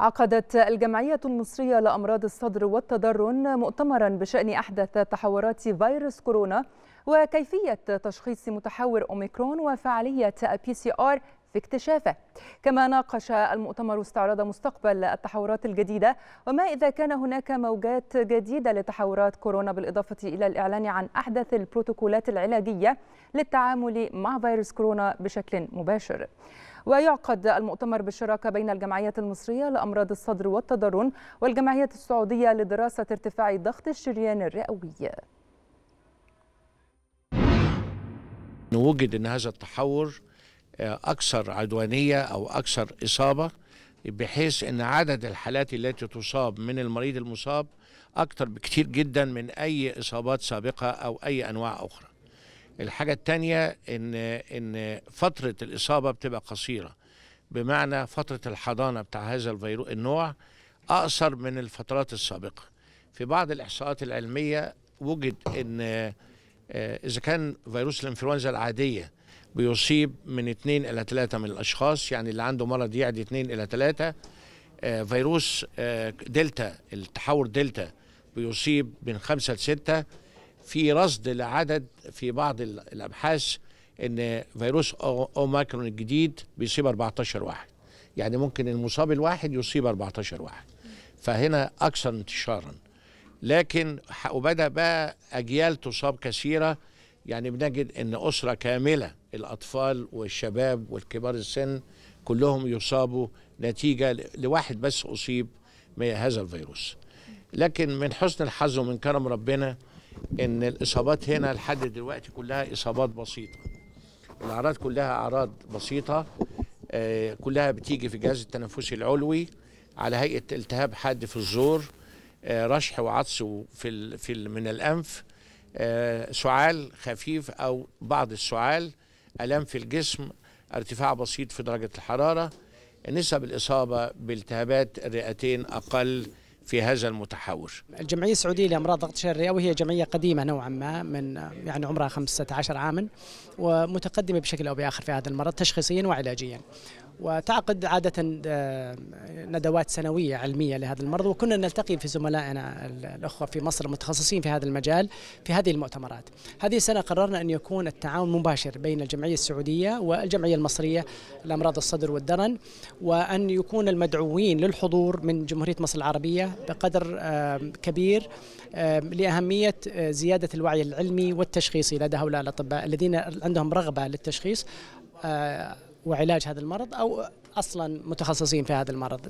عقدت الجمعية المصرية لأمراض الصدر والتدرن مؤتمرا بشأن أحدث تحورات فيروس كورونا وكيفية تشخيص متحور أوميكرون وفعالية ال PCR في اكتشافه. كما ناقش المؤتمر استعراض مستقبل التحورات الجديدة وما إذا كان هناك موجات جديدة لتحورات كورونا بالإضافة إلى الإعلان عن أحدث البروتوكولات العلاجية للتعامل مع فيروس كورونا بشكل مباشر. ويعقد المؤتمر بالشراكة بين الجمعية المصرية لأمراض الصدر والتضرن والجمعية السعودية لدراسة ارتفاع ضغط الشريان الرئوي. نوجد إن هذا التحور أكثر عدوانية أو أكثر إصابة بحيث إن عدد الحالات التي تصاب من المريض المصاب أكثر بكثير جدا من أي إصابات سابقة أو أي أنواع أخرى. الحاجة الثانية ان إن فترة الإصابة بتبقى قصيرة. بمعنى فترة الحضانة بتاع هذا الفيروس النوع أقصر من الفترات السابقة. في بعض الإحصاءات العلمية وجد إن إذا كان فيروس الإنفلونزا العادية بيصيب من 2 إلى 3 من الأشخاص يعني اللي عنده مرض يعدي 2 إلى 3 فيروس دلتا التحور دلتا بيصيب من 5 ل 6 في رصد لعدد في بعض الأبحاث إن فيروس أوميكرون الجديد بيصيب 14 واحد. يعني ممكن المصاب الواحد يصيب 14 واحد. فهنا أكثر انتشارا. لكن وبدأ بقى أجيال تصاب كثيرة. يعني بنجد إن أسرة كاملة الأطفال والشباب والكبار السن كلهم يصابوا نتيجة لواحد بس أصيب من هذا الفيروس. لكن من حسن الحظ ومن كرم ربنا إن الإصابات هنا لحد دلوقتي كلها إصابات بسيطة. الأعراض كلها أعراض بسيطة آه كلها بتيجي في الجهاز التنفسي العلوي على هيئة التهاب حاد في الزور آه رشح وعطس في في من الأنف آه سعال خفيف أو بعض السعال ألام في الجسم ارتفاع بسيط في درجة الحرارة. نسب الإصابة بالتهابات الرئتين أقل في هذا المتحور. الجمعية السعودية لأمراض ضغط الشريان الرئوي هي جمعية قديمة نوعا ما من يعني عمرها 15 عاما ومتقدمة بشكل أو بآخر في هذا المرض تشخيصيا وعلاجيا. وتعقد عادة ندوات سنوية علمية لهذا المرض وكنا نلتقي في زملائنا الأخوة في مصر المتخصصين في هذا المجال في هذه المؤتمرات. هذه السنة قررنا أن يكون التعاون مباشر بين الجمعية السعودية والجمعية المصرية لأمراض الصدر والدرن وأن يكون المدعوين للحضور من جمهورية مصر العربية بقدر كبير لأهمية زيادة الوعي العلمي والتشخيصي لدى هؤلاء الأطباء الذين عندهم رغبة للتشخيص وعلاج هذا المرض أو أصلا متخصصين في هذا المرض.